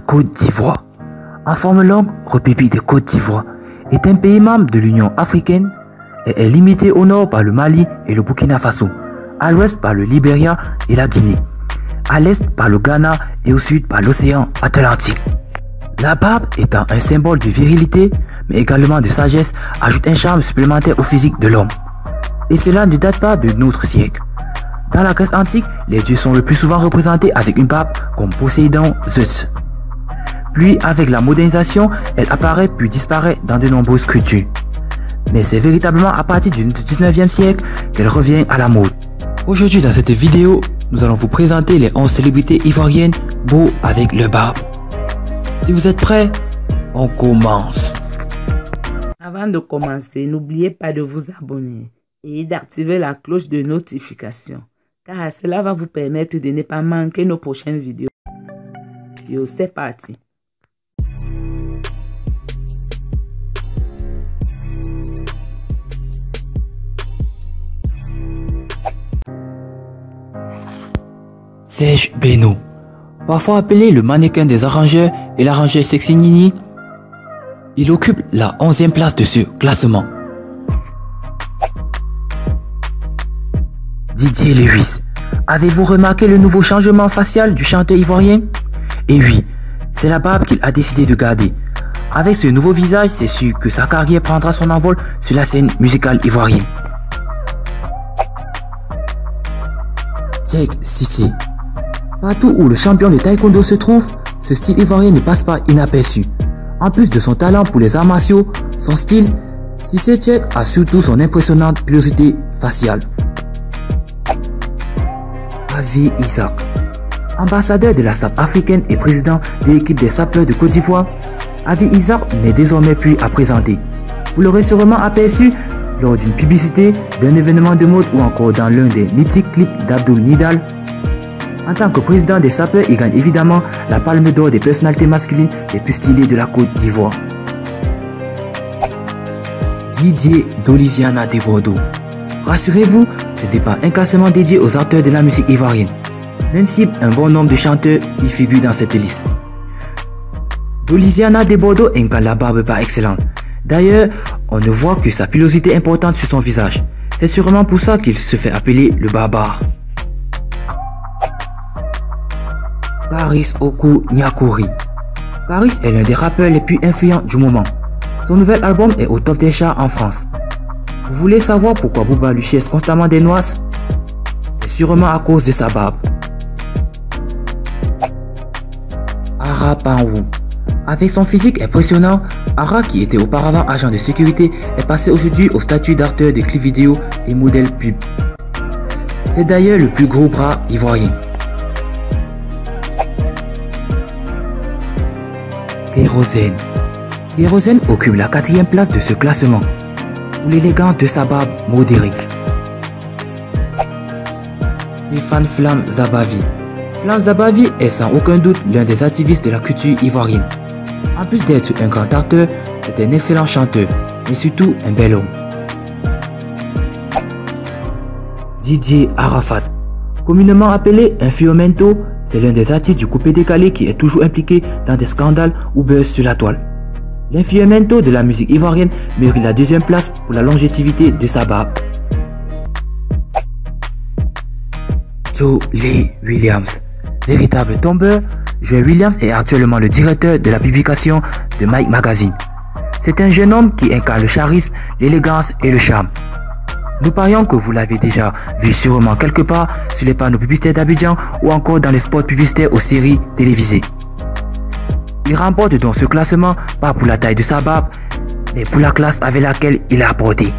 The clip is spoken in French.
Côte d'Ivoire. En forme longue, République de Côte d'Ivoire est un pays membre de l'Union africaine et est limité au nord par le Mali et le Burkina Faso, à l'ouest par le Libéria et la Guinée, à l'est par le Ghana et au sud par l'océan Atlantique. La barbe étant un symbole de virilité, mais également de sagesse, ajoute un charme supplémentaire au physique de l'homme. Et cela ne date pas de notre siècle. Dans la Grèce antique, les dieux sont le plus souvent représentés avec une barbe comme Poséidon, Zeus. Puis, avec la modernisation, elle apparaît puis disparaît dans de nombreuses cultures. Mais c'est véritablement à partir du 19e siècle qu'elle revient à la mode. Aujourd'hui, dans cette vidéo, nous allons vous présenter les 11 célébrités ivoiriennes beaux avec le barbe. Si vous êtes prêts, on commence. Avant de commencer, n'oubliez pas de vous abonner et d'activer la cloche de notification car cela va vous permettre de ne pas manquer nos prochaines vidéos. C'est parti. Serge Beno, parfois appelé le mannequin des arrangeurs et l'arrangeur sexy Nini, il occupe la 11e place de ce classement. Didier Lewis, avez-vous remarqué le nouveau changement facial du chanteur ivoirien? Et oui, c'est la barbe qu'il a décidé de garder. Avec ce nouveau visage, c'est sûr que sa carrière prendra son envol sur la scène musicale ivoirienne. Check Sissé. Partout où le champion de taekwondo se trouve, ce style ivoirien ne passe pas inaperçu. En plus de son talent pour les arts martiaux, son style, Sissé Check a surtout son impressionnante pilosité faciale. Avi Isaac. Ambassadeur de la SAP africaine et président de l'équipe des sapeurs de Côte d'Ivoire, Avi Isaac n'est désormais plus à présenter. Vous l'aurez sûrement aperçu lors d'une publicité, d'un événement de mode ou encore dans l'un des mythiques clips d'Abdul Nidal. En tant que président des sapeurs, il gagne évidemment la palme d'or des personnalités masculines les plus stylées de la Côte d'Ivoire. Didier Dolisiana de Bordeaux. Rassurez-vous, ce n'est pas un classement dédié aux acteurs de la musique ivoirienne, même si un bon nombre de chanteurs y figurent dans cette liste. Dolisiana de Bordeaux incarne la barbe pas excellente. D'ailleurs, on ne voit que sa pilosité importante sur son visage. C'est sûrement pour ça qu'il se fait appeler le barbare. Paris Oku Nyakuri. Paris est l'un des rappeurs les plus influents du moment. Son nouvel album est au top des charts en France. Vous voulez savoir pourquoi Bouba lui chasse constamment des noix C'est sûrement à cause de sa barbe. Ara Panwu. Avec son physique impressionnant, Ara, qui était auparavant agent de sécurité, est passé aujourd'hui au statut d'arteur de clips vidéo et modèle pub. C'est d'ailleurs le plus gros bras ivoirien. Kérosène. Kérosène occupe la quatrième place de ce classement l'élégance de sa barbe modérée. Stéphane Flam Zabavi. Flam Zabavi est sans aucun doute l'un des activistes de la culture ivoirienne. En plus d'être un grand acteur, c'est un excellent chanteur, mais surtout un bel homme. Didier Arafat. Communément appelé un fiomento, c'est l'un des artistes du coupé décalé qui est toujours impliqué dans des scandales ou buzz sur la toile. L'influemento de la musique ivoirienne mérite la deuxième place pour la longévité de sa barbe. Joe Lee Williams. Véritable tombeur, Joe Williams est actuellement le directeur de la publication de Mike Magazine. C'est un jeune homme qui incarne le charisme, l'élégance et le charme. Nous parions que vous l'avez déjà vu sûrement quelque part sur les panneaux publicitaires d'Abidjan ou encore dans les spots publicitaires aux séries télévisées. Il remporte donc ce classement pas pour la taille de sa barbe, mais pour la classe avec laquelle il a apporté.